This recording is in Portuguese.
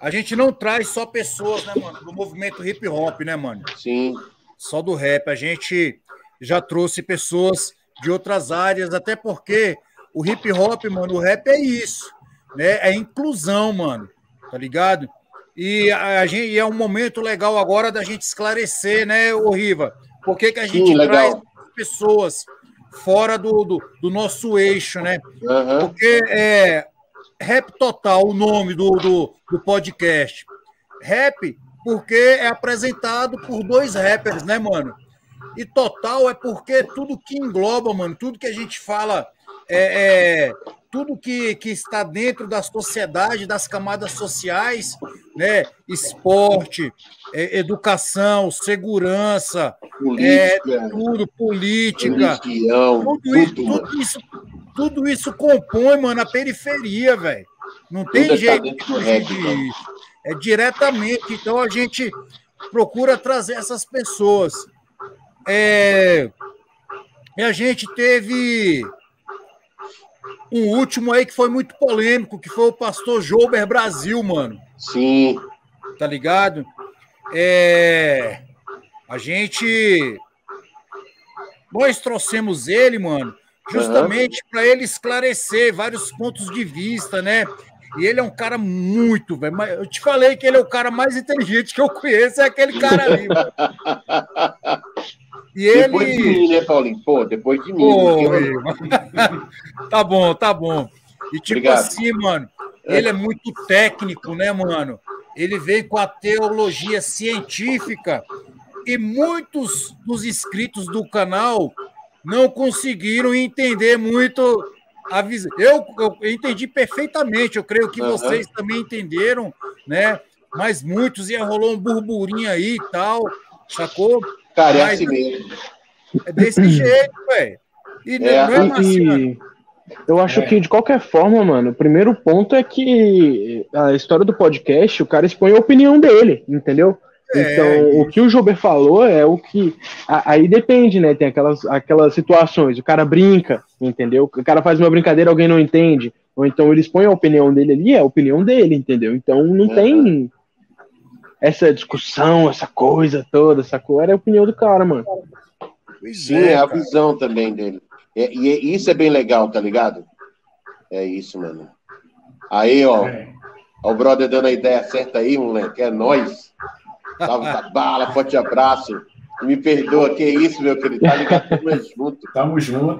a gente não traz só pessoas, né, mano, do movimento hip hop, né, mano? Sim. Só do rap. A gente já trouxe pessoas de outras áreas, até porque o hip hop, mano, o rap é isso, né? É inclusão, mano, tá ligado? E, a, a gente, e é um momento legal agora da gente esclarecer, né, o Riva? Por que, que a gente Sim, traz pessoas fora do, do, do, nosso eixo, né? Uhum. Porque é Rap Total, o nome do, do, do podcast. Rap, porque é apresentado por dois rappers, né, mano? E total é porque tudo que engloba, mano, tudo que a gente fala é, é, tudo que, que está dentro da sociedade, das camadas sociais, né? esporte, é, educação, segurança, é, política, tudo, política, religião, tudo, isso, tudo, isso, tudo isso compõe, mano, a periferia, velho. Não tem tudo jeito de fugir disso. É diretamente. Então a gente procura trazer essas pessoas. É, e a gente teve um último aí que foi muito polêmico, que foi o pastor Jober Brasil, mano. Sim. Tá ligado? É... A gente. Nós trouxemos ele, mano, justamente uhum. para ele esclarecer vários pontos de vista, né? E ele é um cara muito, velho. Eu te falei que ele é o cara mais inteligente que eu conheço, é aquele cara ali, mano. E depois ele... de mim, né, Paulinho? Pô, depois de mim. Pô, tá bom, tá bom. E tipo Obrigado. assim, mano, ele é muito técnico, né, mano? Ele vem com a teologia científica e muitos dos inscritos do canal não conseguiram entender muito a visão. Eu, eu entendi perfeitamente, eu creio que uhum. vocês também entenderam, né? Mas muitos ia rolou um burburinho aí e tal, sacou? Cara, é assim mesmo. É desse jeito, velho. E é, é assim, eu acho é. que, de qualquer forma, mano, o primeiro ponto é que a história do podcast, o cara expõe a opinião dele, entendeu? É. Então, o que o Jober falou é o que. Aí depende, né? Tem aquelas, aquelas situações, o cara brinca, entendeu? O cara faz uma brincadeira, alguém não entende. Ou então ele expõe a opinião dele ali, é a opinião dele, entendeu? Então não tem essa discussão, essa coisa toda, essa coisa, é a opinião do cara, mano. Sim, é, é a visão também dele. E, e, isso é bem legal, tá ligado? É isso, mano. Aí, ó, é. ó o brother dando a ideia certa aí, moleque, é nós. Salve da bala, forte abraço. Me perdoa, que isso, meu querido. Tá ligado? Tamo junto. Tamo junto.